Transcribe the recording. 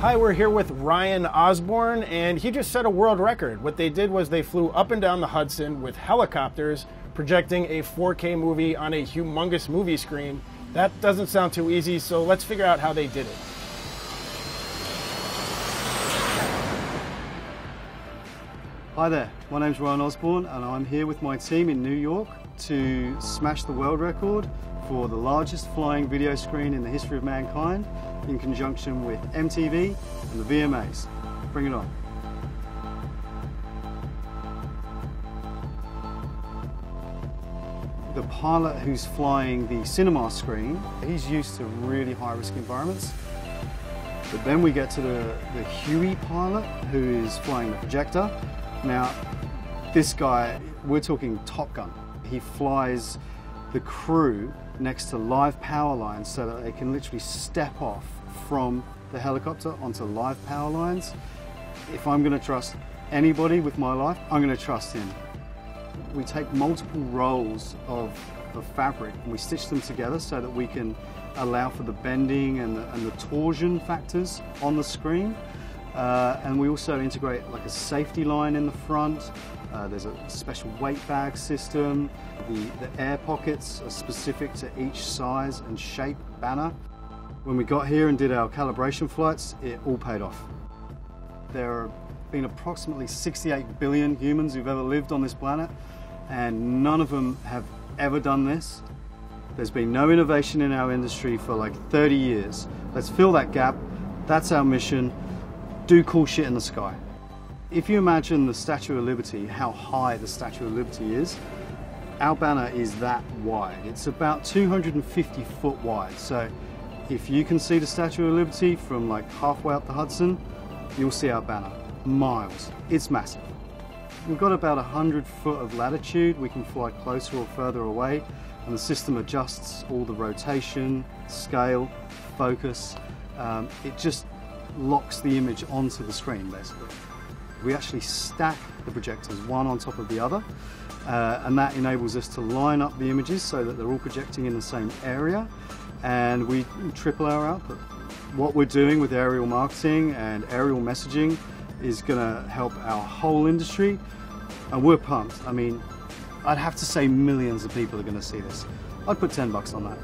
Hi, we're here with Ryan Osborne, and he just set a world record. What they did was they flew up and down the Hudson with helicopters, projecting a 4K movie on a humongous movie screen. That doesn't sound too easy, so let's figure out how they did it. Hi there, my name's Ryan Osborne, and I'm here with my team in New York to smash the world record for the largest flying video screen in the history of mankind in conjunction with MTV and the VMAs. Bring it on. The pilot who's flying the cinema screen, he's used to really high risk environments. But then we get to the, the Huey pilot who is flying the projector. Now, this guy, we're talking Top Gun. He flies the crew next to live power lines so that they can literally step off from the helicopter onto live power lines. If I'm going to trust anybody with my life, I'm going to trust him. We take multiple rolls of, of fabric and we stitch them together so that we can allow for the bending and the, and the torsion factors on the screen. Uh, and we also integrate like a safety line in the front. Uh, there's a special weight bag system. The, the air pockets are specific to each size and shape banner. When we got here and did our calibration flights, it all paid off. There have been approximately 68 billion humans who've ever lived on this planet, and none of them have ever done this. There's been no innovation in our industry for like 30 years. Let's fill that gap. That's our mission. Do cool shit in the sky. If you imagine the Statue of Liberty, how high the Statue of Liberty is, our banner is that wide. It's about 250 foot wide. So if you can see the Statue of Liberty from like halfway up the Hudson, you'll see our banner. Miles. It's massive. We've got about 100 foot of latitude. We can fly closer or further away and the system adjusts all the rotation, scale, focus. Um, it just locks the image onto the screen basically. We actually stack the projectors one on top of the other uh, and that enables us to line up the images so that they're all projecting in the same area and we triple our output. What we're doing with aerial marketing and aerial messaging is going to help our whole industry, and we're pumped. I mean, I'd have to say millions of people are going to see this. I'd put 10 bucks on that.